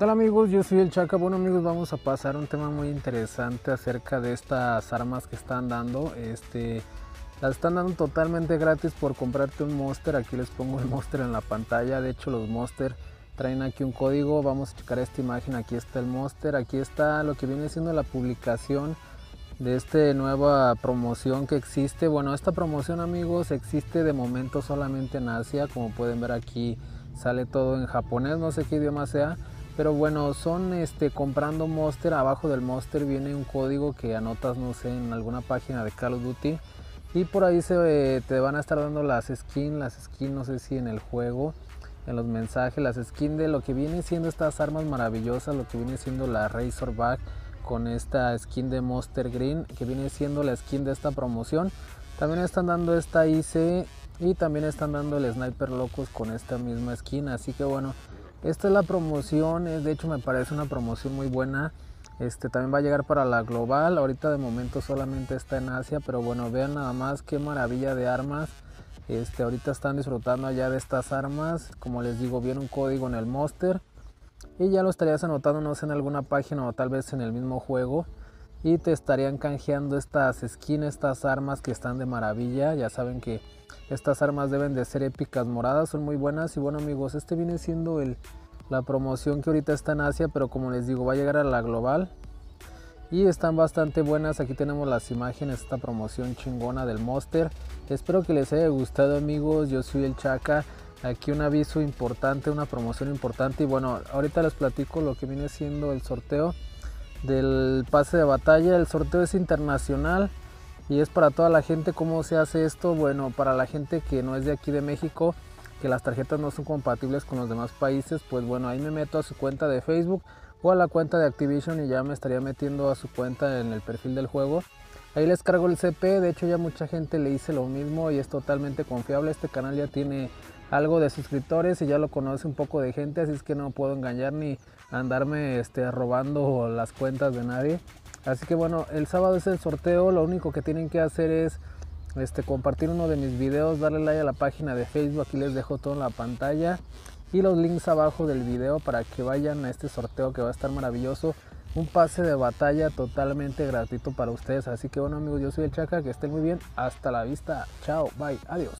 tal amigos? Yo soy el Chaca. Bueno amigos, vamos a pasar un tema muy interesante acerca de estas armas que están dando. Este, las están dando totalmente gratis por comprarte un monster. Aquí les pongo el monster en la pantalla. De hecho los monster traen aquí un código. Vamos a checar esta imagen. Aquí está el monster. Aquí está lo que viene siendo la publicación de esta nueva promoción que existe. Bueno, esta promoción amigos existe de momento solamente en Asia. Como pueden ver aquí sale todo en japonés. No sé qué idioma sea pero bueno, son este comprando Monster, abajo del Monster viene un código que anotas, no sé, en alguna página de Call of Duty. Y por ahí se te van a estar dando las skins, las skins no sé si en el juego, en los mensajes, las skins de lo que viene siendo estas armas maravillosas, lo que viene siendo la Razorback con esta skin de Monster Green, que viene siendo la skin de esta promoción. También están dando esta IC y también están dando el Sniper Locos con esta misma skin, así que bueno, esta es la promoción, de hecho me parece una promoción muy buena. Este también va a llegar para la global. Ahorita de momento solamente está en Asia, pero bueno, vean nada más qué maravilla de armas. Este, ahorita están disfrutando allá de estas armas. Como les digo, viene un código en el Monster. Y ya lo estarías anotando, no sé, en alguna página o tal vez en el mismo juego. Y te estarían canjeando estas skins, estas armas que están de maravilla. Ya saben que estas armas deben de ser épicas moradas, son muy buenas. Y bueno amigos, este viene siendo la promoción que ahorita está en Asia, pero como les digo, va a llegar a la global. Y están bastante buenas, aquí tenemos las imágenes, esta promoción chingona del Monster. Espero que les haya gustado amigos, yo soy el Chaca. Aquí un aviso importante, una promoción importante. Y bueno, ahorita les platico lo que viene siendo el sorteo del pase de batalla. El sorteo es internacional y es para toda la gente. ¿Cómo se hace esto? Bueno, para la gente que no es de aquí de México, que las tarjetas no son compatibles con los demás países, pues bueno, ahí me meto a su cuenta de Facebook o a la cuenta de Activision y ya me estaría metiendo a su cuenta en el perfil del juego. Ahí les cargo el CP, de hecho ya mucha gente le hice lo mismo y es totalmente confiable. Este canal ya tiene algo de suscriptores y ya lo conoce un poco de gente, así es que no puedo engañar ni andarme este, robando las cuentas de nadie. Así que bueno, el sábado es el sorteo, lo único que tienen que hacer es este, compartir uno de mis videos, darle like a la página de Facebook, aquí les dejo todo en la pantalla y los links abajo del video para que vayan a este sorteo que va a estar maravilloso. Un pase de batalla totalmente gratuito para ustedes. Así que bueno amigos, yo soy el Chaca, que estén muy bien. Hasta la vista. Chao, bye, adiós.